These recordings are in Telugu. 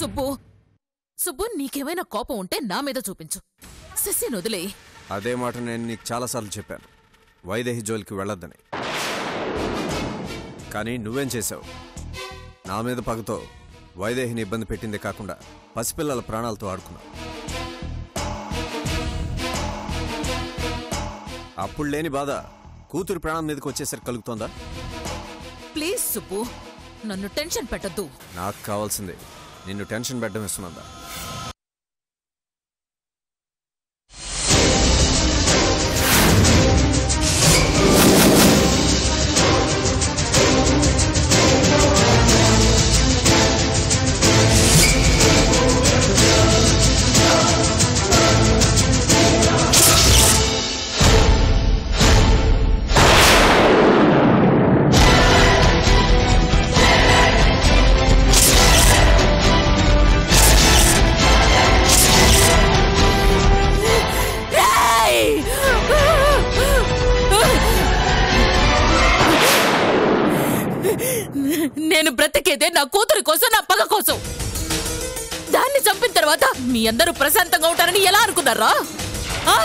సుబ్బు సుబ్బు నీకేమైనా కోపం ఉంటే నా మీద చూపించు. శశి వదిలే. అదే మాట నేను నీకు చాలాసార్లు చెప్పాను. వైదేహి జోలికి వెళ్ళొద్దని. కానీ నువ్వేం చేశావు? నా మీద పగతో వైదేహిని ఇబ్బంది పెట్టిందే కాకుండా పసిపిల్లల ప్రాణాలతో ఆడుకున్నావు. అప్పుడు లేని బాధ కూతురు ప్రాణం మీదకి వచ్చేసరికి కలుగుతోందా? ప్లీజ్ సుబ్బు నన్ను టెన్షన్ పెట్టద్దు. నాకు కావాల్సిందే. నిన్ను టెన్షన్ పెట్టడం ఇస్తున్నదా అందరూ ప్రశాంతంగా ఉంటారని ఎలా అనుకున్నారా ఆ?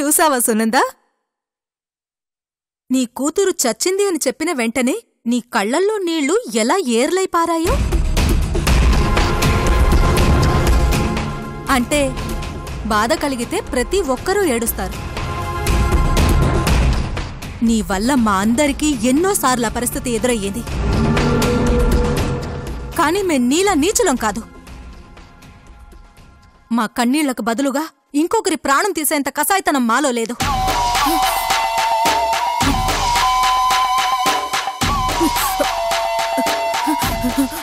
చూసావా సునందా? నీ కూతురు చచ్చింది అని చెప్పిన వెంటనే నీ కళ్ళల్లో నీళ్ళు ఎలా ఏర్లై పారాయో? అంటే బాధ కలిగితే ప్రతి ఒక్కరూ ఏడుస్తారు. నీ వల్ల మా అందరికీ ఎన్నోసార్లు ఆ పరిస్థితి ఎదురయ్యేది. కానీ మేం నీలా నీచులం కాదు. మా కన్నీళ్ళకు బదులుగా ఇంకొకరి ప్రాణం తీసేంత కసాయితనం మాలో లేదు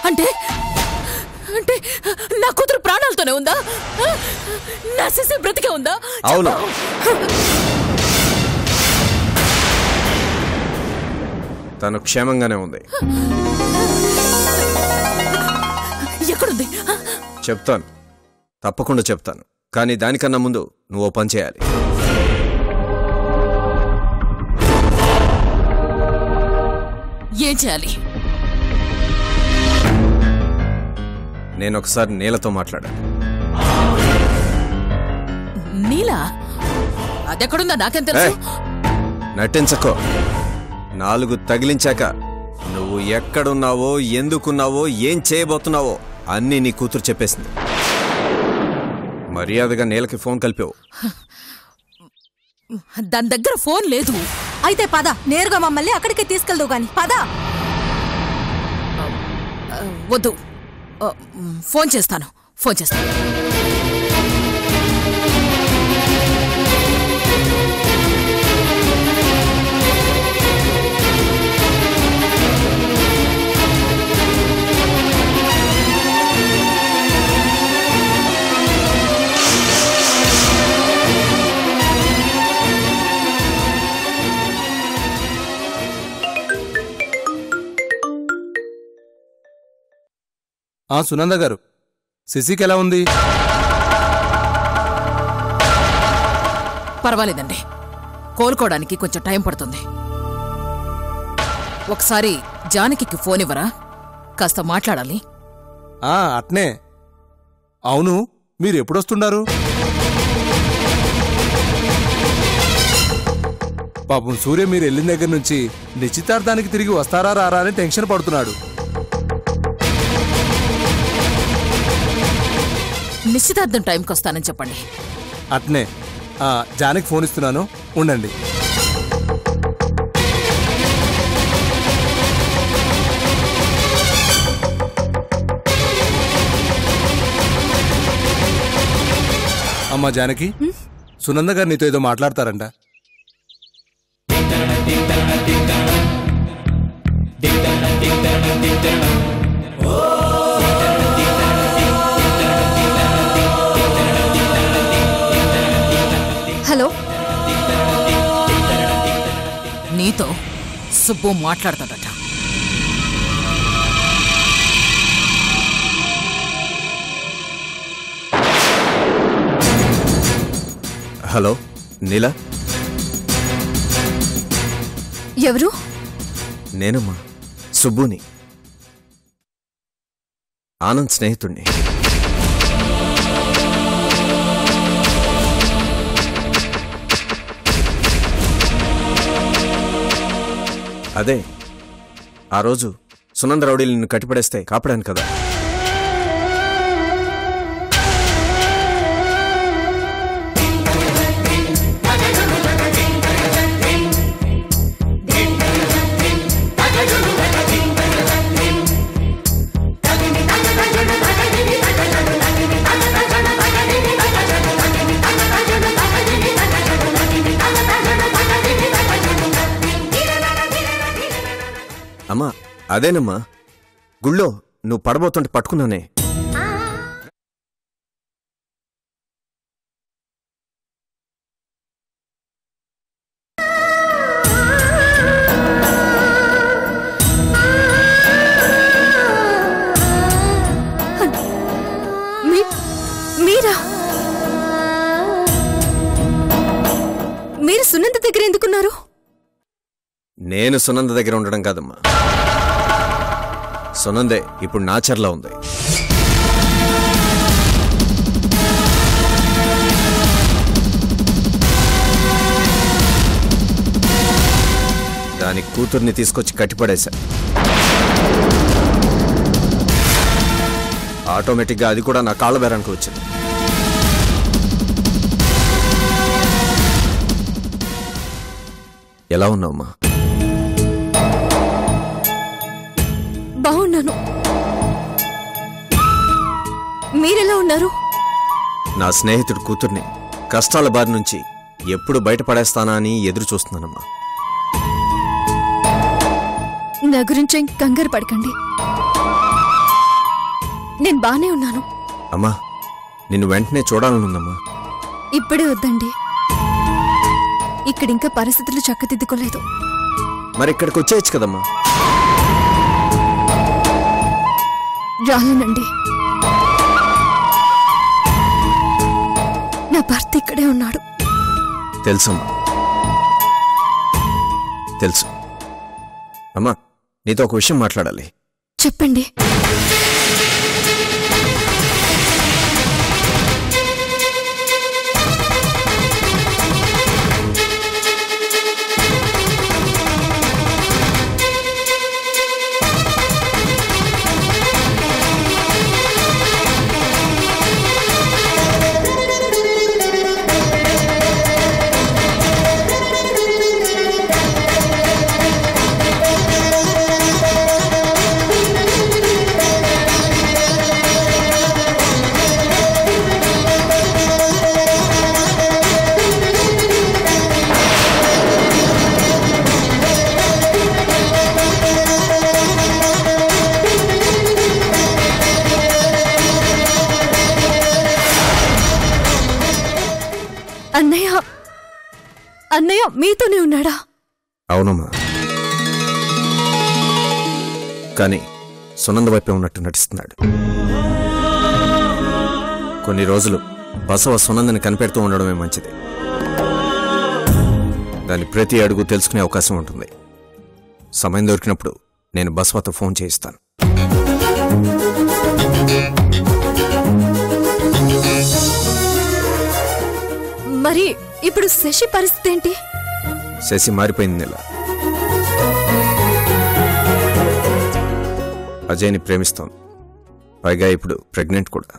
అంటే అంటే నా కూతురు ప్రాణాలతోనే ఉందా? నా శిశు బ్రతికే ఉందా అవును. తను క్షేమంగానే ఉంది ఎక్కడుంది? చెప్తాను తప్పకుండా చెప్తాను కానీ దానికన్నా ముందు నువ్వు పని చేయాలి. ఏం చేయాలి? నేను ఒకసారి నీలతో మాట్లాడాను నీలా? అదెక్కడుందా? నాకేం తెలుసు? నటించకో. నాలుగు తగిలించాక నువ్వు ఎక్కడున్నావో ఎందుకున్నావో ఏం చేయబోతున్నావో అన్నీ నీ కూతురు చెప్పేసింది. మర్యాదగా నేలకి ఫోన్ కలిపావు. దాని దగ్గర ఫోన్ లేదు. అయితే పద నేరుగా మమ్మల్ని అక్కడికే తీసుకెళ్దు గాని. పద. వద్దు. ఫోన్ చేస్తాను. ఫోన్ చేస్తాను. ఆ సునంద గారు. శశికి ఎలా ఉంది? పర్వాలేదండి. కోలుకోవడానికి కొంచెం టైం పడుతుంది. ఒకసారి జానకికి ఫోన్ ఇవ్వరా? కాస్త మాట్లాడాలి. ఆ అట్నే. అవును మీరు ఎప్పుడొస్తున్నారు పాపం సూర్య మీరు వెళ్ళిన దగ్గర నుంచి నిశ్చితార్థానికి తిరిగి వస్తారా రారా అని టెన్షన్ పడుతున్నాడు. నిశ్చితార్థం టైంకి వస్తానని చెప్పండి అట్నే ఆ, జానకి ఫోన్ ఇస్తున్నాను ఉండండి అమ్మా జానకి సునంద గారు నీతో ఏదో మాట్లాడతారంట నీతో సుబ్బు మాట్లాడతాడట. హలో నీలా? ఎవరు? నేనమ్మా సుబ్బుని. ఆనంద్ స్నేహితుణ్ణి. అదే. ఆ రోజు సునంద రౌడీలు నిన్ను కట్టిపడేస్తే కాపాడాను కదా. అదేనమ్మా. గుళ్ళో నువ్వు పడబోతుంటే పట్టుకున్నానే. మీరా? మీరు సునంద దగ్గర ఎందుకున్నారు? నేను సునంద దగ్గర ఉండడం కాదమ్మా. సునందే ఇప్పుడు నా చెర్లో ఉంది. దాని కూతుర్ని తీసుకొచ్చి కట్టిపడేశా. ఆటోమేటిక్గా అది కూడా నా కాళ్ళ బేరానికి వచ్చింది. ఎలా ఉన్నావమ్మా మీరెలా ఉన్నారు? నా స్నేహితుడి కూతుర్ని కష్టాల బారి నుంచి ఎప్పుడు బయటపడేస్తానా అని ఎదురు చూస్తున్నానమ్మా. నా గురించి కంగారు పడకండి. నేను బానే ఉన్నాను. అమ్మా నిన్ను వెంటనే చూడాలనుందమ్మా. ఇప్పుడే వద్దండి. ఇక్కడింకా పరిస్థితులు చక్కదిద్దుకోలేదు. మరి ఇక్కడికి వచ్చేయచ్చు కదమ్మా. రాలేనండి. భర్త ఇక్కడే ఉన్నాడు. తెలుసమ్మా తెలుసు. అమ్మా నీతో ఒక విషయం మాట్లాడాలి. చెప్పండి. మీతోనే ఉన్నాడా? అవునమ్మా. కానీ సునంద వైపే ఉన్నట్టు నటిస్తున్నాడు. కొన్ని రోజులు బసవ సునందని కనిపెడుతూ ఉండడమే మంచిది. దాని ప్రతి అడుగు తెలుసుకునే అవకాశం ఉంటుంది. సమయం దొరికినప్పుడు నేను బసవతో ఫోన్ చేయిస్తాను. మరి ఇప్పుడు శశి పరిస్థితి ఏంటి? శశి మారిపోయింది నెల. అజయ్ని ప్రేమిస్తాం. పైగా ఇప్పుడు ప్రెగ్నెంట్ కూడా.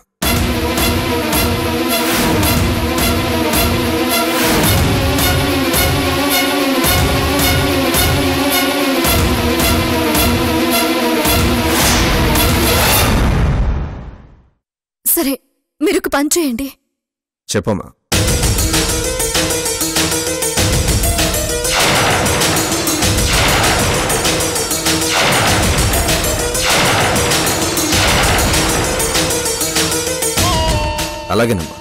సరే మీరు ఒక పని చేయండి. చెప్పమ్మా. అలాగేనమ్మా.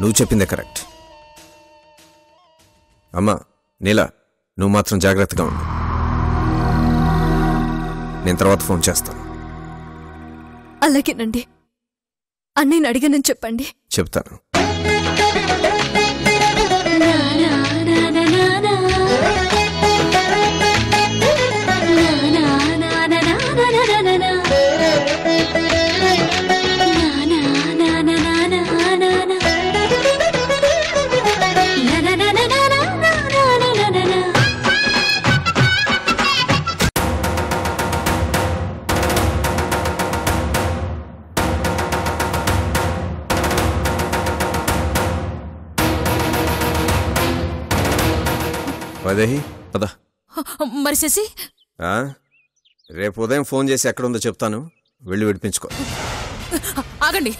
నువ్వు చెప్పిందే కరెక్ట్. అమ్మా నీలా నువ్వు మాత్రం జాగ్రత్తగా ఉండు. నేను తర్వాత ఫోన్ చేస్తాను. అలాగేనండి. అన్నయ్యని అడిగానని చెప్పండి. చెప్తాను. ఆ? రేపు ఉదయం ఫోన్ చేసి ఎక్కడుందో చెప్తాను. వెళ్ళి విడిపించుకో. ఆగండి.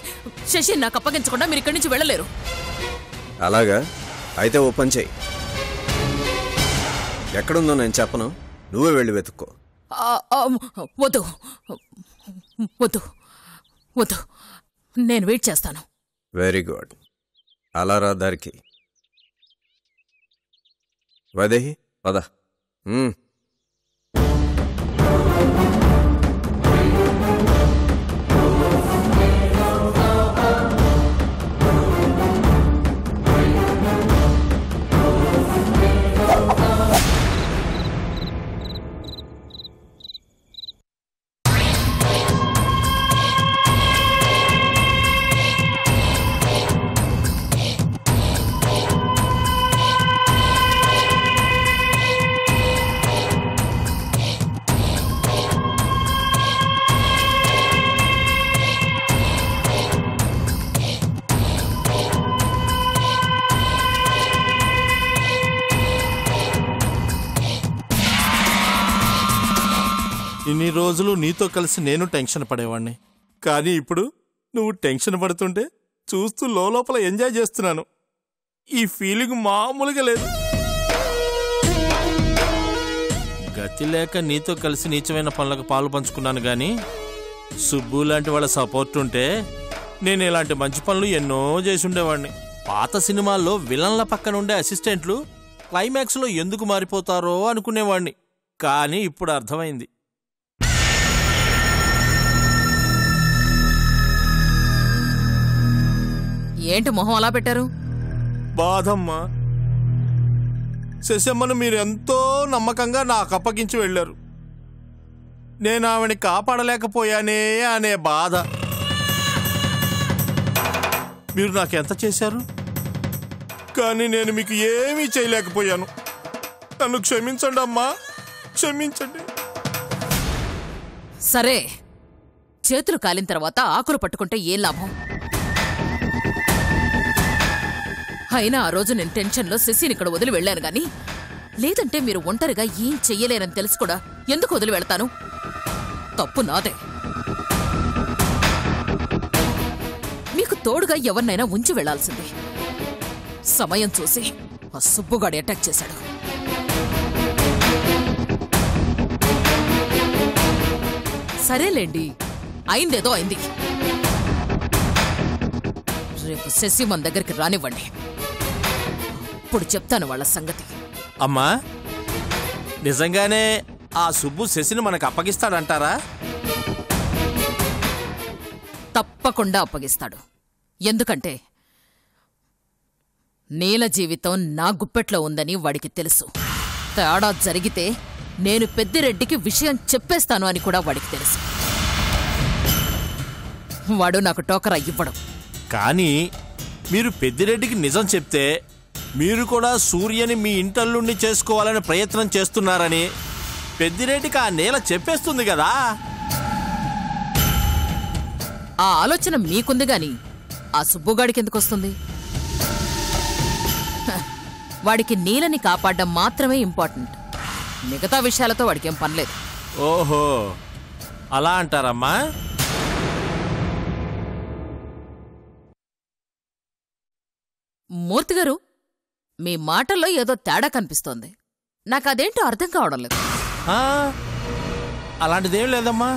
శశి నాకు అప్పగించకుండా మీరు ఇక్కడి నుంచి వెళ్ళలేరు. అలాగా? అయితే ఓ పని చెయ్యి ఎక్కడుందో నేను చెప్పను. నువ్వే వెళ్ళి వెతుక్కో. ఆ, ఆ, వద్దు. వద్దు. వద్దు. నేను వెయిట్ చేస్తాను. వెరీ గుడ్ అలా రా దారికి. వైదేహి పద. ఉమ్. రోజులు నీతో కలిసి నేను టెన్షన్ పడేవాణ్ణి. కానీ ఇప్పుడు నువ్వు టెన్షన్ పడుతుంటే చూస్తూ లోపల ఎంజాయ్ చేస్తున్నాను. ఈ ఫీలింగ్ మామూలుగా లేదు. గతి లేక నీతో కలిసి నీచమైన పనులకు పాలు పంచుకున్నాను గాని సుబ్బు లాంటి వాళ్ళ సపోర్ట్ ఉంటే నేను ఇలాంటి మంచి పనులు ఎన్నో చేసి ఉండేవాడిని పాత సినిమాల్లో విలన్ల పక్కన ఉండే అసిస్టెంట్లు క్లైమాక్స్లో ఎందుకు మారిపోతారో అనుకునేవాడిని కానీ ఇప్పుడు అర్థమైంది. ఏంటి మొహం అలా పెట్టారు? బాధమ్మా. శశమ్మను మీరు ఎంతో నమ్మకంగా నాకు అప్పగించి వెళ్ళారు. నేను ఆవిని కాపాడలేకపోయానే అనే బాధ. మీరు నాకు ఎంత చేశారు? కానీ నేను మీకు ఏమీ చేయలేకపోయాను. నన్ను క్షమించండి అమ్మా క్షమించండి. సరే. చేతులు కాలిన తర్వాత ఆకులు పట్టుకుంటే ఏం లాభం? అయినా ఆ రోజు నేను టెన్షన్లో శశిని ఇక్కడ వదిలి వెళ్ళాను గాని లేదంటే మీరు ఒంటరిగా ఏం చెయ్యలేరని తెలుసు కూడా. ఎందుకు వదిలి వెళ్తాను? తప్పు నాదే. మీకు తోడుగా ఎవరినైనా ఉంచి వెళ్ళాల్సింది. సమయం చూసి ఆ సుబ్బుగాడి అటాక్ చేశాడు. సరేలేండి అయిందేదో అయింది. రేపు శశి మన దగ్గరికి రానివ్వండి. ఇప్పుడు చెప్తాను వాళ్ళ సంగతి. అమ్మా నిజంగానే ఆ సుబ్బు శశిని మనకు అప్పగిస్తాడంటారా? తప్పకుండా అప్పగిస్తాడు. ఎందుకంటే నీల జీవితం నా గుప్పెట్లో ఉందని వాడికి తెలుసు. తేడా జరిగితే నేను పెద్దిరెడ్డికి విషయం చెప్పేస్తాను అని కూడా వాడికి తెలుసు. వాడు నాకు టోకరా ఇవ్వడం. కానీ మీరు పెద్దిరెడ్డికి నిజం చెప్తే మీరు కూడా సూర్యని మీ ఇంటల్లుండి చేసుకోవాలని ప్రయత్నం చేస్తున్నారని పెద్దిరెడ్డికి ఆ నేల చెప్పేస్తుంది కదా. ఆ ఆలోచన మీకుంది గాని ఆ సుబ్బుగాడికి ఎందుకు వస్తుంది హ, వాడికి నీలని కాపాడడం మాత్రమే ఇంపార్టెంట్. మిగతా విషయాలతో వాడికి ఏం పనిలేదు. ఓహో అలా అంటారమ్మా? మూర్తి గారు మీ మాటల్లో ఏదో తేడా కనిపిస్తోంది. నాకు అదేంటో అర్థం కావడం లేదు. అలాంటిదేం లేదమ్మా.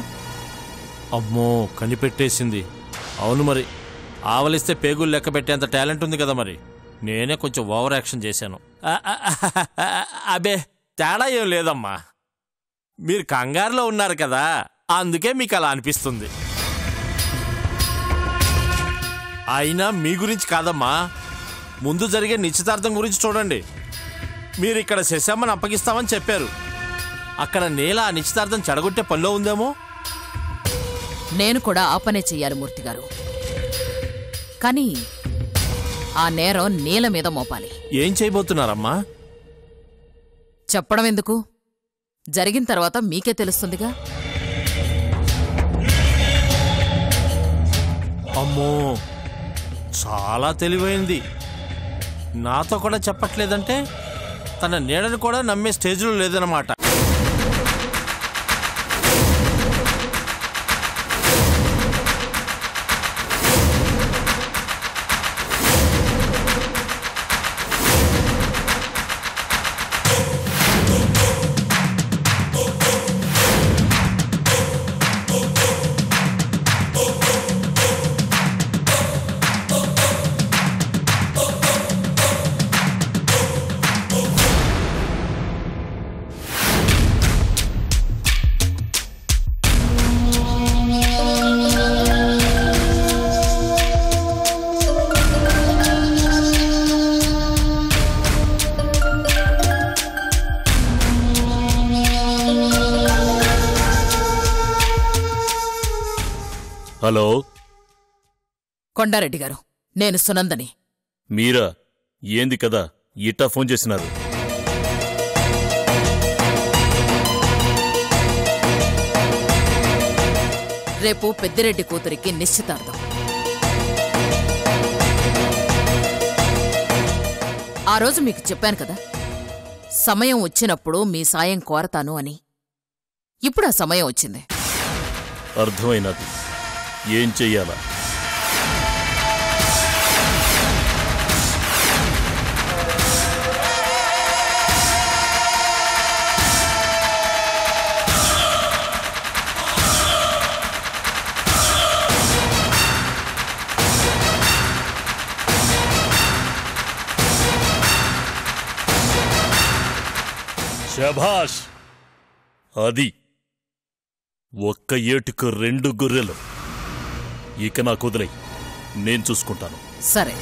అమ్మో కనిపెట్టేసింది. అవును మరి ఆవలిస్తే పేగులు లెక్క పెట్టేంత టాలెంట్ ఉంది కదా మరి. నేనే కొంచెం ఓవర్ యాక్షన్ చేశాను. అబే తేడా ఏం లేదమ్మా. మీరు కంగారులో ఉన్నారు కదా అందుకే మీకు అలా అనిపిస్తుంది. అయినా మీ గురించి కాదమ్మా ముందు జరిగే నిశ్చితార్థం గురించి చూడండి. మీరు ఇక్కడ శశమ్మని అప్పగిస్తామని చెప్పారు. అక్కడ నేల ఆ నిశ్చితార్థం చెడగొట్టే పనిలో ఉందేమో? నేను కూడా ఆ పనే చెయ్యాలి మూర్తి గారు. కానీ ఆ నేరం నీల మీద మోపాలి. ఏం చేయబోతున్నారమ్మా? చెప్పడం ఎందుకు? జరిగిన తర్వాత మీకే తెలుస్తుందిగా? అమ్మో చాలా తెలివైంది. నాతో కూడా చెప్పట్లేదంటే తన నీడను కూడా నమ్మే స్టేజ్లో లేదన్నమాట. హలో? కొండారెడ్డి గారు నేను సునందని. మీరా? ఏంది కదా? ఇట్టా ఫోన్ చేసినారు. రేపు పెద్దిరెడ్డి కూతురికి నిశ్చితార్థం. ఆ రోజు మీకు చెప్పాను కదా సమయం వచ్చినప్పుడు మీ సాయం కోరతాను అని. ఇప్పుడు ఆ సమయం వచ్చింది. అర్థమైనది. ఏం చెయ్యాలా? శభాష్! అది ఒక్క ఏటుకు రెండు గొర్రెలు. ఇక నాకు వదిలే నేను చూసుకుంటాను. సరే.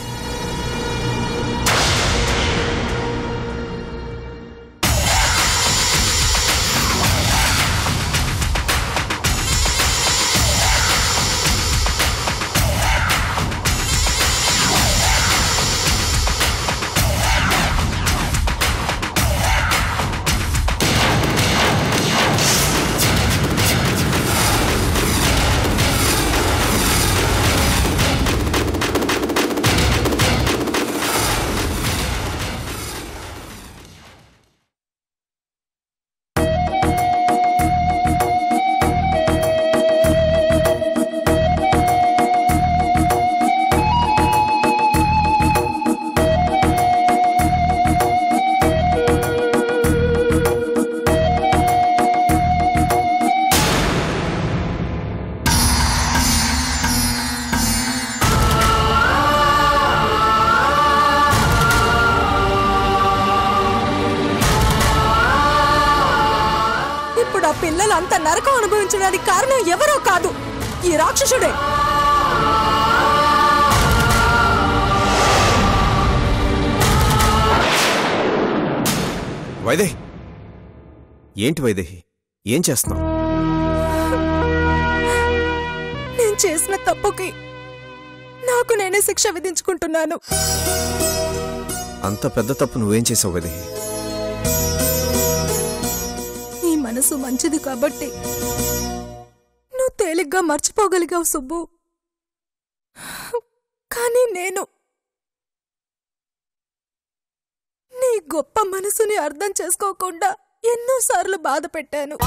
అనుభవించడానికి కారణం ఎవరో కాదు ఈ రాక్షసుడే. వైదేహి! ఏంటి వైదేహి? ఏం చేస్తున్నావు? నేను చేసిన తప్పుకి నాకు నేనే శిక్ష విధించుకుంటున్నాను. అంత పెద్ద తప్పు నువ్వేం చేసావు వైదేహి? మనసు మంచిది కాబట్టి నువ్వు తేలిగ్గా మర్చిపోగలిగావు సుబ్బు. కానీ నేను నీ గొప్ప మనసుని అర్థం చేసుకోకుండా ఎన్నోసార్లు బాధ పెట్టాను.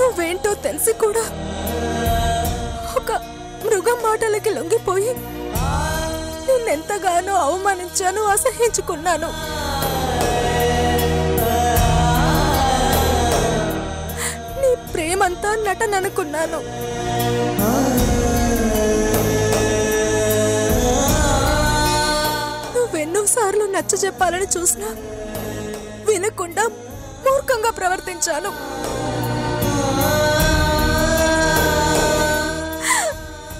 నువ్వేంటో తెలిసి కూడా ఒక మృగం మాటలకి లొంగిపోయి ఎంతగానో అవమానించాను అసహించుకున్నాను నీ ప్రేమంతా నటననుకున్నాను. నువ్వెన్నోసార్లు నచ్చ చెప్పాలని చూసినా వినకుండా మూర్ఖంగా ప్రవర్తించాను.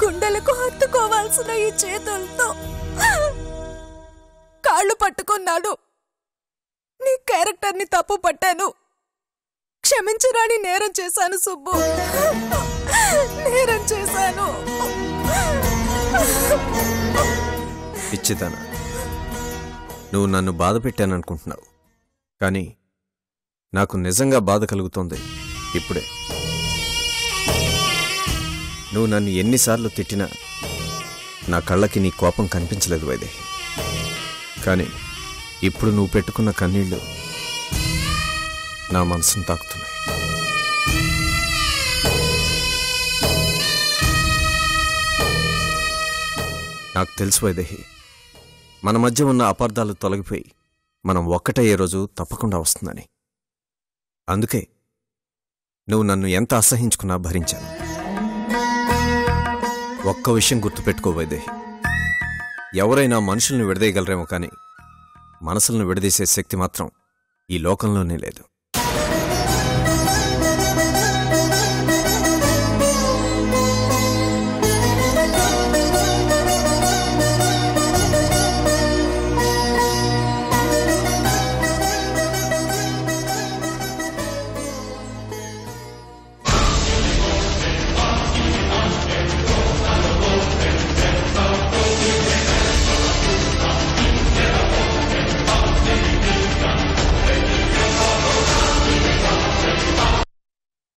గుండెలకు హత్తుకోవాల్సిన ఈ చేతులతో కాళ్ళు పట్టుకున్నాను నీ క్యారెక్టర్ని తప్పు పట్టాను. క్షమించరాని నేరం చేశాను సుబ్బు. నేరం చేశాను. ఇచ్చితానా నువ్వు నన్ను బాధ పెట్టాననుకుంటున్నావు. కానీ నాకు నిజంగా బాధ కలుగుతోంది ఇప్పుడే. నువ్వు నన్ను ఎన్నిసార్లు తిట్టినా నా కళ్ళకి నీ కోపం కనిపించలేదు వైదేహి కానీ ఇప్పుడు నువ్వు పెట్టుకున్న కన్నీళ్ళు నా మనసును తాకుతున్నాయి. నాకు తెలుసు వైదేహి మన మధ్య ఉన్న అపార్థాలు తొలగిపోయి మనం ఒక్కటయ్యే రోజు తప్పకుండా వస్తుందని. అందుకే నువ్వు నన్ను ఎంత అసహించుకున్నా భరించాను. ఒక్క విషయం గుర్తుపెట్టుకోవైదే ఎవరైనా మనుషుల్ని విడదీయగలరేమో కానీ మనసులను విడదీసే శక్తి మాత్రం ఈ లోకంలోనే లేదు.